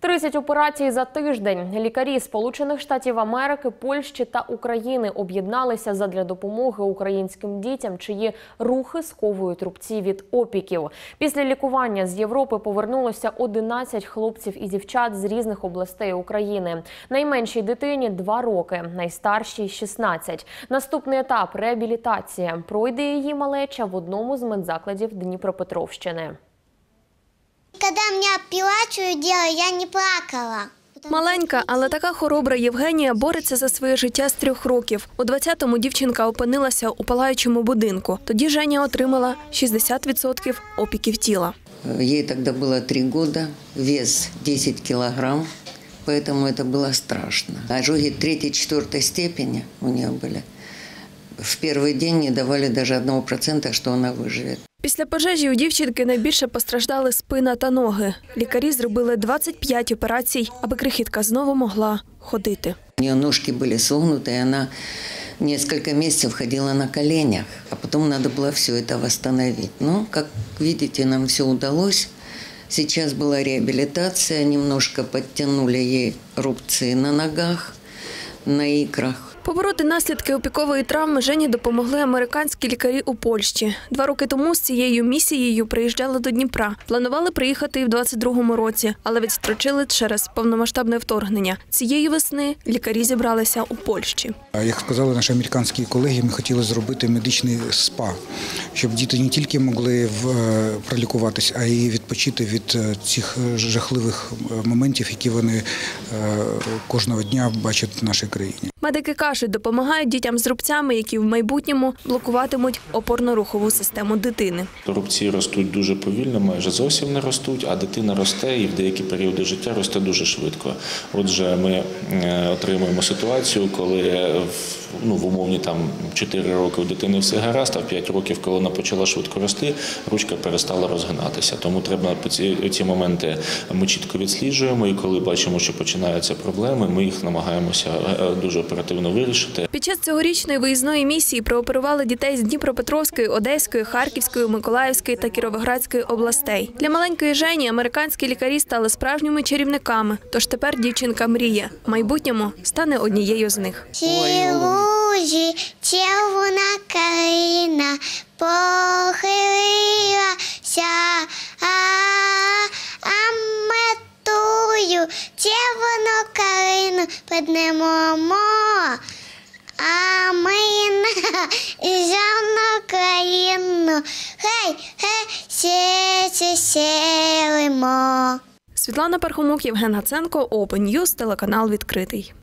30 операцій за тиждень. Лікарі Сполучених Штатів Америки, Польщі та України об'єдналися задля допомоги українським дітям, чиї рухи сковують рубці від опіків. Після лікування з Європи повернулося 11 хлопців і дівчат з різних областей України. Найменшій дитині 2 роки, найстаршій 16. Наступний етап реабілітація. Пройде її малеча в одному з медзакладів Дніпропетровщини. Когда мне операцию делали, я не плакала. Маленька, але така хоробра Євгенія бореться за своє життя з трьох років. У 20-му дівчинка опинилася у палаючому будинку. Тоді Женя отримала 60% опіків тіла. Ей тогда было три года, вес 10 килограмм, поэтому это было страшно. Ожоги третьей-четвертой степени у нее были. В первый день не давали даже одного процента, что она выживет. Після пожежі у дівчинки найбільше постраждали спина та ноги. Лікарі зробили 25 операцій, аби крихітка знову могла ходити. У нее ножки были согнуты, и она несколько месяцев ходила на коленях, а потом надо было все это восстановить. Но, как видите, нам все удалось. Сейчас была реабилитация, немножко подтянули ей рубцы на ногах, на икрах. Побороти наслідки опікової травми Жені допомогли американські лікарі у Польщі. Два роки тому з цією місією приїжджали до Дніпра. Планували приїхати і в 22-му році, але відстрочили через повномасштабне вторгнення. Цієї весни лікарі зібралися у Польщі. Як сказали наші американські колеги, ми хотіли зробити медичний спа, щоб діти не тільки могли е, пролікуватись, а й відпочити від е, цих е, жахливих моментів, які вони кожного дня бачать в нашій країні. Медики кажуть, допомагають дітям з рубцями, які в майбутньому блокуватимуть опорно-рухову систему дитини. Рубці ростуть дуже повільно, майже зовсім не ростуть, а дитина росте і в деякі періоди життя росте дуже швидко. Отже, ми е, отримуємо ситуацію, коли ну, в умовні там 4 роки у дитини все гаразд, а в 5 років, коли вона почала швидко рости, ручка перестала розгинатися. Тому треба ці, моменти ми чітко відсліджуємо, і коли бачимо, що починаються проблеми, ми їх намагаємося е, дуже оперативно вирішити. Під час цьогорічної виїзної місії прооперували дітей з Дніпропетровської, Одеської, Харківської, Миколаївської та Кіровоградської областей. Для маленької Жені американські лікарі стали справжніми чарівниками. Тож тепер дівчинка мріє. В майбутньому стане однією з них. Сілузі, червона калина похилилася, а, а метую червону калину піднемемо. А ми на зелену країну, хей, хей, сі, сі, селимо. Світлана Пархомук, Євген Гаценко, Open News, телеканал відкритий.